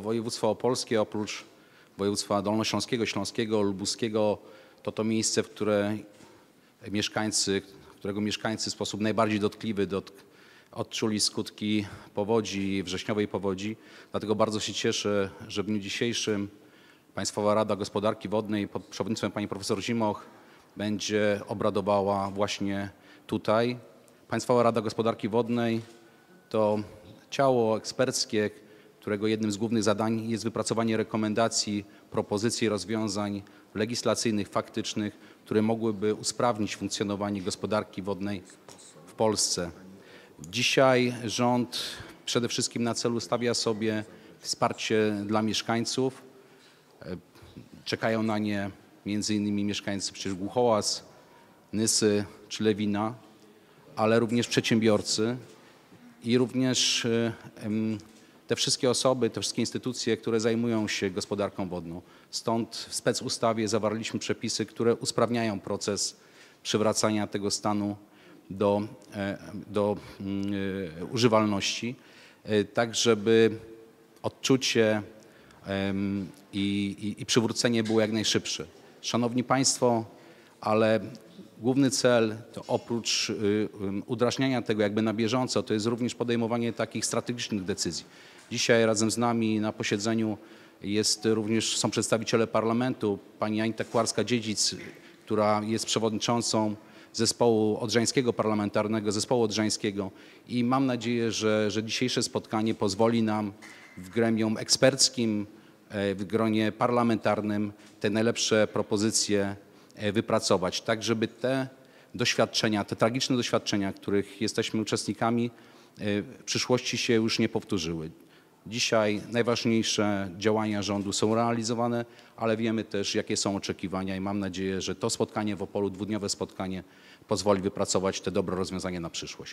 Województwo opolskie oprócz województwa dolnośląskiego, śląskiego, lubuskiego to to miejsce, w które mieszkańcy, którego mieszkańcy w sposób najbardziej dotkliwy dotk, odczuli skutki powodzi, wrześniowej powodzi. Dlatego bardzo się cieszę, że w dniu dzisiejszym Państwowa Rada Gospodarki Wodnej pod przewodnictwem pani profesor Zimoch będzie obradowała właśnie tutaj. Państwowa Rada Gospodarki Wodnej to ciało eksperckie, którego jednym z głównych zadań jest wypracowanie rekomendacji, propozycji rozwiązań legislacyjnych, faktycznych, które mogłyby usprawnić funkcjonowanie gospodarki wodnej w Polsce. Dzisiaj rząd przede wszystkim na celu stawia sobie wsparcie dla mieszkańców. Czekają na nie innymi mieszkańcy przecież Głuchołaz, Nysy czy Lewina, ale również przedsiębiorcy i również e, te wszystkie osoby, te wszystkie instytucje, które zajmują się gospodarką wodną. Stąd w specustawie zawarliśmy przepisy, które usprawniają proces przywracania tego stanu do, e, do mm, e, używalności, e, tak żeby odczucie i, i, i przywrócenie było jak najszybsze. Szanowni Państwo, ale główny cel to oprócz y, udrażniania tego jakby na bieżąco, to jest również podejmowanie takich strategicznych decyzji. Dzisiaj razem z nami na posiedzeniu jest również, są przedstawiciele parlamentu, pani Anita Kłarska-Dziedzic, która jest przewodniczącą zespołu odrzańskiego parlamentarnego, zespołu odrzańskiego i mam nadzieję, że, że dzisiejsze spotkanie pozwoli nam w gremium eksperckim, e, w gronie parlamentarnym te najlepsze propozycje wypracować, tak żeby te doświadczenia, te tragiczne doświadczenia, których jesteśmy uczestnikami, e, w przyszłości się już nie powtórzyły. Dzisiaj najważniejsze działania rządu są realizowane, ale wiemy też, jakie są oczekiwania i mam nadzieję, że to spotkanie w Opolu, dwudniowe spotkanie, pozwoli wypracować te dobre rozwiązania na przyszłość.